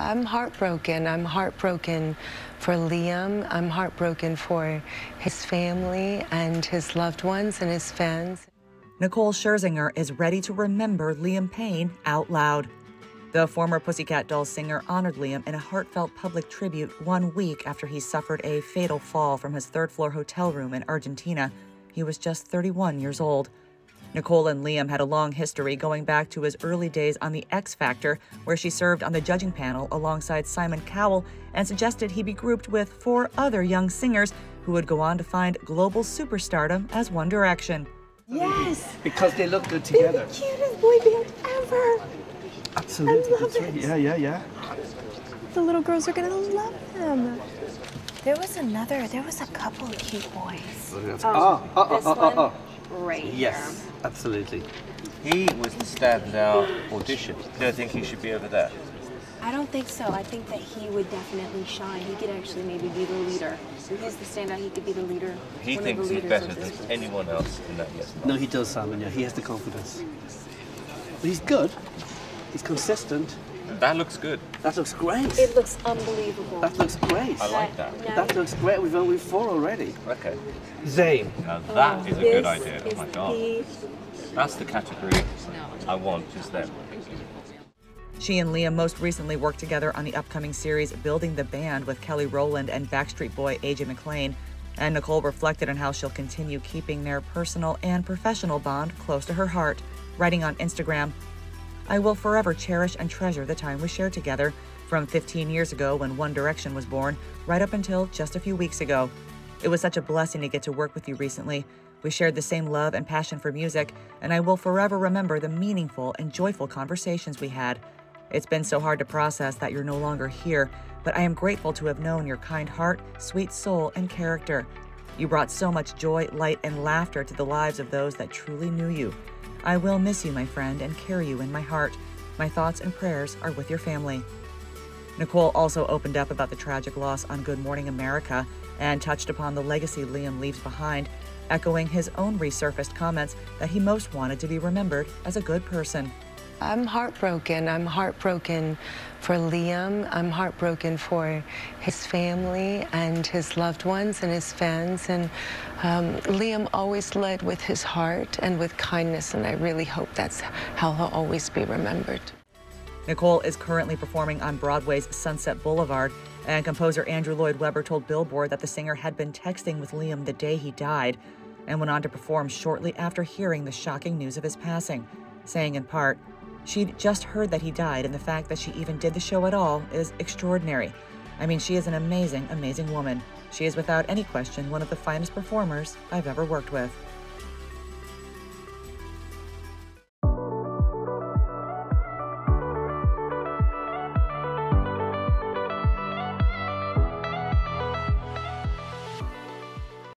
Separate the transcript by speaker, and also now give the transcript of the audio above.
Speaker 1: I'm heartbroken. I'm heartbroken for Liam. I'm heartbroken for his family and his loved ones and his fans.
Speaker 2: Nicole Scherzinger is ready to remember Liam Payne out loud. The former Pussycat Dolls singer honored Liam in a heartfelt public tribute one week after he suffered a fatal fall from his third floor hotel room in Argentina. He was just 31 years old. Nicole and Liam had a long history going back to his early days on The X Factor, where she served on the judging panel alongside Simon Cowell and suggested he be grouped with four other young singers who would go on to find global superstardom as One Direction.
Speaker 3: Yes!
Speaker 4: Because they look good
Speaker 3: They're
Speaker 4: together.
Speaker 3: the cutest boy band ever!
Speaker 4: Absolutely.
Speaker 3: I love
Speaker 4: That's right.
Speaker 3: it.
Speaker 4: Yeah, yeah, yeah.
Speaker 3: The little girls are gonna love them.
Speaker 5: There was another, there was a couple of cute boys.
Speaker 4: Oh, oh, oh,
Speaker 5: this
Speaker 4: oh, oh,
Speaker 5: one?
Speaker 4: oh.
Speaker 5: Right
Speaker 4: Yes, absolutely.
Speaker 6: He was the standout audition. You don't think he should be over there?
Speaker 5: I don't think so. I think that he would definitely shine. He could actually maybe be the leader. If he's the standout, he could be the leader.
Speaker 6: He
Speaker 5: one
Speaker 6: thinks
Speaker 5: of the
Speaker 6: he's better than
Speaker 5: this group.
Speaker 6: anyone else in that yes.
Speaker 4: No, he does, Simon. Yeah, he has the confidence. But he's good. He's consistent.
Speaker 6: That looks good.
Speaker 4: That looks great.
Speaker 5: It looks unbelievable.
Speaker 4: That looks great.
Speaker 6: I like that.
Speaker 5: Now,
Speaker 4: That looks great. We've only four already.
Speaker 6: Okay.
Speaker 4: Zayn.
Speaker 6: Now that oh, is a good idea. Oh my god.
Speaker 5: the-
Speaker 6: That's the category I want, just them.
Speaker 2: She and Liam most recently worked together on the upcoming series Building the Band with Kelly Rowland and Backstreet Boy AJ McLean. And Nicole reflected on how she'll continue keeping their personal and professional bond close to her heart, writing on Instagram, I will forever cherish and treasure the time we shared together from 15 years ago when One Direction was born, right up until just a few weeks ago. It was such a blessing to get to work with you recently. We shared the same love and passion for music, and I will forever remember the meaningful and joyful conversations we had. It's been so hard to process that you're no longer here, but I am grateful to have known your kind heart, sweet soul, and character. You brought so much joy, light, and laughter to the lives of those that truly knew you. I will miss you, my friend, and carry you in my heart. My thoughts and prayers are with your family. Nicole also opened up about the tragic loss on Good Morning America and touched upon the legacy Liam leaves behind, echoing his own resurfaced comments that he most wanted to be remembered as a good person.
Speaker 1: I'm heartbroken. I'm heartbroken for Liam. I'm heartbroken for his family and his loved ones and his fans. And um, Liam always led with his heart and with kindness, and I really hope that's how he'll always be remembered.
Speaker 2: Nicole is currently performing on Broadway's Sunset Boulevard, and composer Andrew Lloyd Webber told Billboard that the singer had been texting with Liam the day he died and went on to perform shortly after hearing the shocking news of his passing, saying in part, She'd just heard that he died, and the fact that she even did the show at all is extraordinary. I mean, she is an amazing, amazing woman. She is without any question one of the finest performers I've ever worked with.